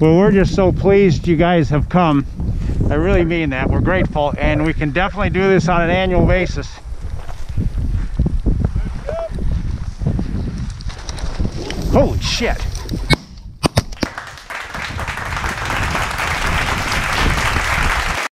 Well, we're just so pleased you guys have come. I really mean that. We're grateful, and we can definitely do this on an annual basis. Holy shit.